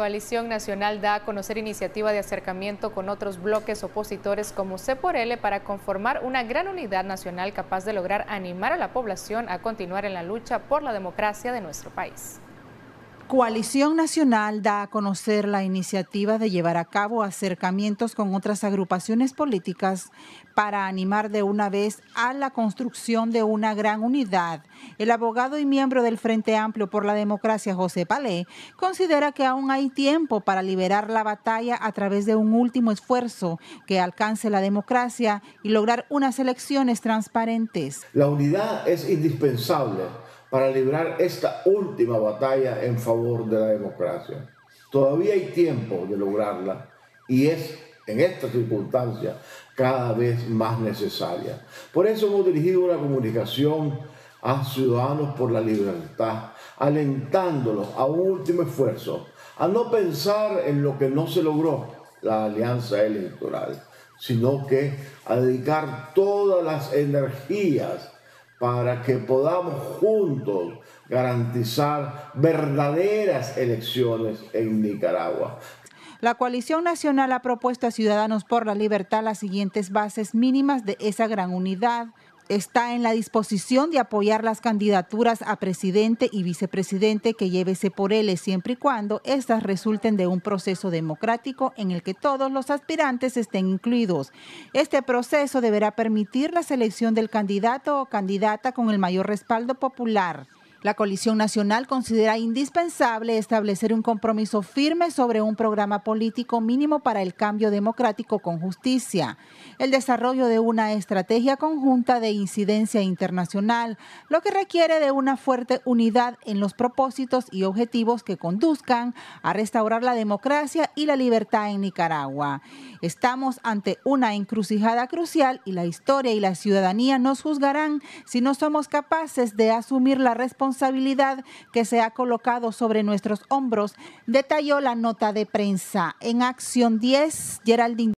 Coalición Nacional da a conocer iniciativa de acercamiento con otros bloques opositores como C por L para conformar una gran unidad nacional capaz de lograr animar a la población a continuar en la lucha por la democracia de nuestro país. Coalición Nacional da a conocer la iniciativa de llevar a cabo acercamientos con otras agrupaciones políticas para animar de una vez a la construcción de una gran unidad. El abogado y miembro del Frente Amplio por la Democracia, José Palé, considera que aún hay tiempo para liberar la batalla a través de un último esfuerzo que alcance la democracia y lograr unas elecciones transparentes. La unidad es indispensable para librar esta última batalla en favor de la democracia. Todavía hay tiempo de lograrla y es en esta circunstancia cada vez más necesaria. Por eso hemos dirigido una comunicación a Ciudadanos por la Libertad, alentándolos a un último esfuerzo, a no pensar en lo que no se logró, la alianza electoral, sino que a dedicar todas las energías para que podamos juntos garantizar verdaderas elecciones en Nicaragua. La coalición nacional ha propuesto a Ciudadanos por la Libertad las siguientes bases mínimas de esa gran unidad está en la disposición de apoyar las candidaturas a presidente y vicepresidente que llévese por él siempre y cuando éstas resulten de un proceso democrático en el que todos los aspirantes estén incluidos. Este proceso deberá permitir la selección del candidato o candidata con el mayor respaldo popular. La coalición nacional considera indispensable establecer un compromiso firme sobre un programa político mínimo para el cambio democrático con justicia, el desarrollo de una estrategia conjunta de incidencia internacional, lo que requiere de una fuerte unidad en los propósitos y objetivos que conduzcan a restaurar la democracia y la libertad en Nicaragua. Estamos ante una encrucijada crucial y la historia y la ciudadanía nos juzgarán si no somos capaces de asumir la responsabilidad responsabilidad que se ha colocado sobre nuestros hombros, detalló la nota de prensa. En Acción 10, Geraldine